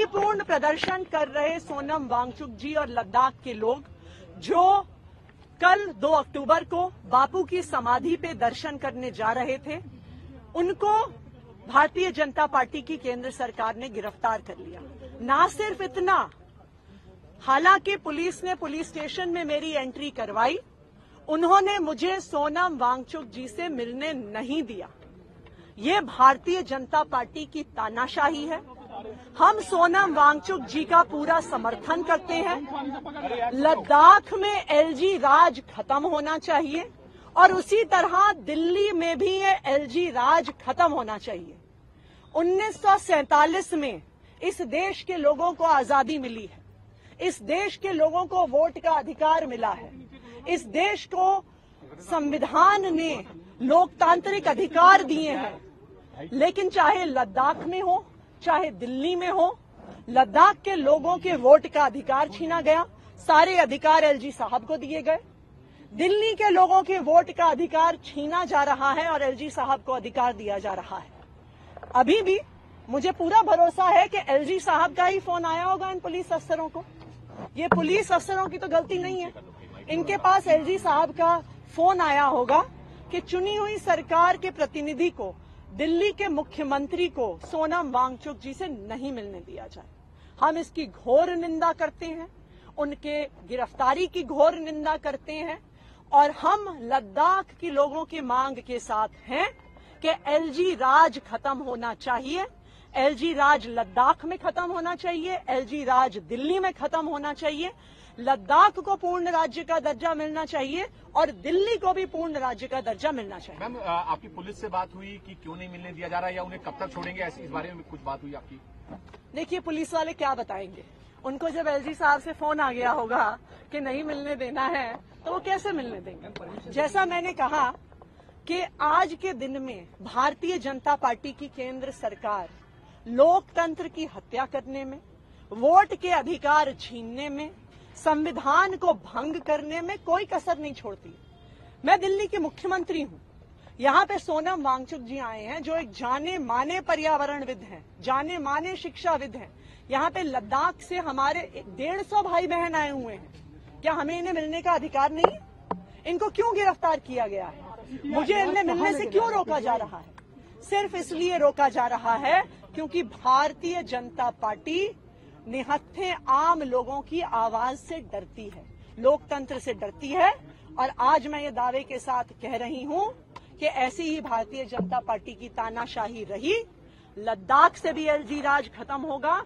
शांतिपूर्ण प्रदर्शन कर रहे सोनम वांगचुक जी और लद्दाख के लोग, जो कल 2 अक्टूबर को बापू की समाधि पे दर्शन करने जा रहे थे, उनको भारतीय जनता पार्टी की केंद्र सरकार ने गिरफ़्तार कर लिया। ना सिर्फ़ इतना, हालाँकि पुलिस ने पुलिस स्टेशन में मेरी एंट्री करवाई, उन्होंने मुझे सोनम वांगचुक जी से मिलने नहीं दिया। ये भारतीय जनता पार्टी की तानाशाही है। हम सोनम वांगचुक जी का पूरा समर्थन करते हैं। लद्दाख में एलजी राज खत्म होना चाहिए और उसी तरह दिल्ली में भी ये एलजी राज खत्म होना चाहिए। 1947 में इस देश के लोगों को आज़ादी मिली है। इस देश के लोगों को वोट का अधिकार मिला है। इस देश को संविधान ने लोकतांत्रिक अधिकार दिए हैं। लेकिन चाहे लद्दाख में हो चाहे दिल्ली में हो, लद्दाख के लोगों के वोट का अधिकार छीना गया। सारे अधिकार एलजी साहब को दिए गए। दिल्ली के लोगों के वोट का अधिकार छीना जा रहा है और एलजी साहब को अधिकार दिया जा रहा है। अभी भी मुझे पूरा भरोसा है कि एलजी साहब का ही फ़ोन आया होगा इन पुलिस अफसरों को। ये पुलिस अफसरों की तो गलती नहीं है। इनके पास एलजी साहब का फ़ोन आया होगा कि चुनी हुई सरकार के प्रतिनिधि को दिल्ली के मुख्यमंत्री को सोनम वांगचुक जी से नहीं मिलने दिया जाए। हम इसकी घोर निंदा करते हैं, उनके गिरफ्तारी की घोर निंदा करते हैं, और हम लद्दाख के लोगों की मांग के साथ हैं कि एलजी राज खत्म होना चाहिए। एलजी राज लद्दाख में खत्म होना चाहिए एलजी राज दिल्ली में खत्म होना चाहिए। लद्दाख को पूर्ण राज्य का दर्जा मिलना चाहिए और दिल्ली को भी पूर्ण राज्य का दर्जा मिलना चाहिए। मैम आपकी पुलिस से बात हुई कि क्यों नहीं मिलने दिया जा रहा है या उन्हें कब तक छोड़ेंगे? ऐसी इस बारे में कुछ बात हुई आपकी? देखिए पुलिस वाले क्या बताएँगे? उनको जब एलजी साहब से फ़ोन आ गया होगा कि नहीं मिलने देना है तो वो कैसे मिलने देंगे? जैसा मैंने कहा कि आज के दिन में भारतीय जनता पार्टी की केंद्र सरकार लोकतंत्र की हत्या करने में, वोट के अधिकार छीनने में, संविधान को भंग करने में कोई कसर नहीं छोड़ती। मैं दिल्ली के मुख्यमंत्री हूँ। यहाँ पे सोनम वांगचुक जी आए हैं, जो एक जाने माने पर्यावरणविद हैं जाने माने शिक्षाविद हैं। यहाँ पे लद्दाख से हमारे डेढ़ सौ भाई बहन आए हुए हैं। क्या हमें इन्हें मिलने का अधिकार नहीं इनको क्यों गिरफ़्तार किया गया है? मुझे इन्हें मिलने से क्यों रोका जा रहा है? सिर्फ़ इसलिए रोका जा रहा है क्योंकि भारतीय जनता पार्टी निहत्थे आम लोगों की आवाज़ से डरती है, लोकतंत्र से डरती है। और आज मैं ये दावे के साथ कह रही हूँ कि ऐसी ही भारतीय जनता पार्टी की तानाशाही रही, लद्दाख से भी एलजी राज खत्म होगा।